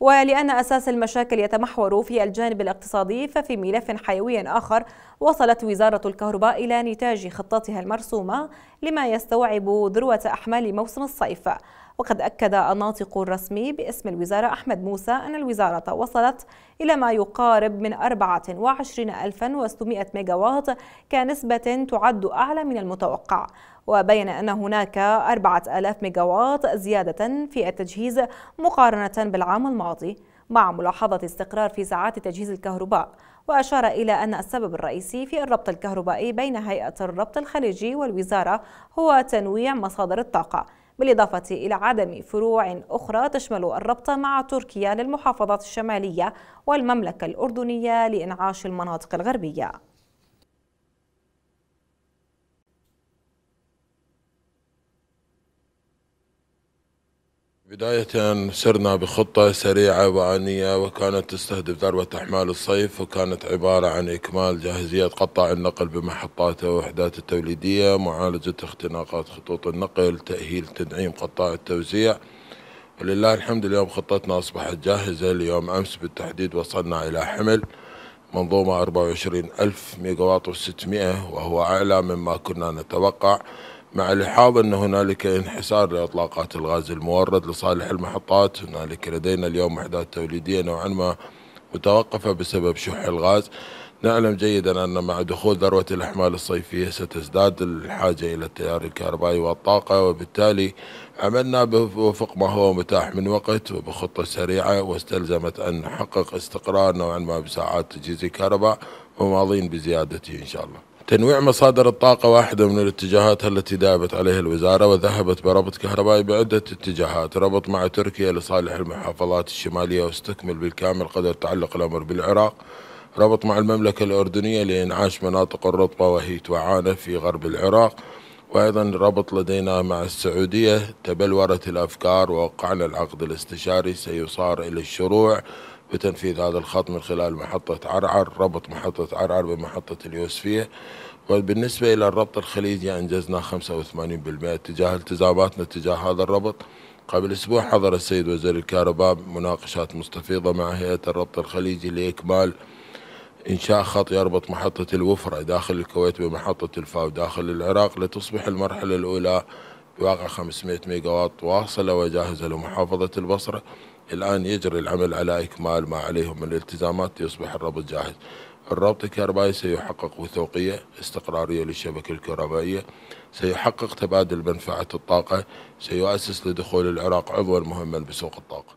ولأن أساس المشاكل يتمحور في الجانب الاقتصادي ففي ملف حيوي آخر وصلت وزارة الكهرباء إلى نتاج خطتها المرسومة لما يستوعب ذروة أحمال موسم الصيف. وقد أكد الناطق الرسمي باسم الوزارة أحمد موسى أن الوزارة وصلت إلى ما يقارب من 24600 ميجاوات كنسبة تعد أعلى من المتوقع. وبين أن هناك 4000 ميجاوات زيادة في التجهيز مقارنة بالعام الماضي مع ملاحظة استقرار في ساعات تجهيز الكهرباء. وأشار إلى أن السبب الرئيسي في الربط الكهربائي بين هيئة الربط الخليجي والوزارة هو تنويع مصادر الطاقة. بالإضافة إلى عدم فروع أخرى تشمل الربط مع تركيا للمحافظات الشمالية والمملكة الأردنية لإنعاش المناطق الغربية. بداية سرنا بخطة سريعة وآنية وكانت تستهدف ذروة أحمال الصيف وكانت عبارة عن إكمال جاهزية قطاع النقل بمحطاته ووحدات التوليدية معالجة اختناقات خطوط النقل تأهيل تدعيم قطاع التوزيع. ولله الحمد اليوم خطتنا أصبحت جاهزة. اليوم أمس بالتحديد وصلنا إلى حمل منظومة 24 ألف ميجاوات و600 وهو أعلى مما كنا نتوقع. مع لحاظ أن هنالك انحسار لإطلاقات الغاز المورد لصالح المحطات. هنالك لدينا اليوم وحدات توليدية نوعا ما متوقفة بسبب شح الغاز. نعلم جيدا أن مع دخول ذروة الأحمال الصيفية ستزداد الحاجة إلى التيار الكهربائي والطاقة وبالتالي عملنا بوفق ما هو متاح من وقت وبخطة سريعة واستلزمت أن نحقق استقرار نوعا ما بساعات تجهيز الكهرباء وماضين بزيادته إن شاء الله. تنويع مصادر الطاقة واحدة من الاتجاهات التي ذهبت عليها الوزارة وذهبت بربط كهربائي بعدة اتجاهات ربط مع تركيا لصالح المحافظات الشمالية واستكمل بالكامل قدر تعلق الأمر بالعراق ربط مع المملكة الأردنية لإنعاش مناطق الرطبة وهي وعانة في غرب العراق وأيضا ربط لدينا مع السعودية تبلورت الأفكار ووقعنا العقد الاستشاري سيصار إلى الشروع بتنفيذ هذا الخط من خلال محطة عرعر ربط محطة عرعر بمحطة اليوسفية. وبالنسبة إلى الربط الخليجي أنجزنا 85% تجاه التزاماتنا تجاه هذا الربط. قبل أسبوع حضر السيد وزير الكهرباء مناقشات مستفيضة مع هيئة الربط الخليجي لإكمال إنشاء خط يربط محطة الوفرة داخل الكويت بمحطة الفاو داخل العراق لتصبح المرحلة الأولى بواقع 500 ميجا واط واصلة وجاهزة لمحافظة البصرة. الآن يجري العمل على إكمال ما عليهم من الالتزامات ليصبح الربط جاهز الربط الكهربائي سيحقق وثوقية استقرارية للشبكة الكهربائية سيحقق تبادل منفعة الطاقة سيؤسس لدخول العراق عضوا مهما بسوق الطاقة.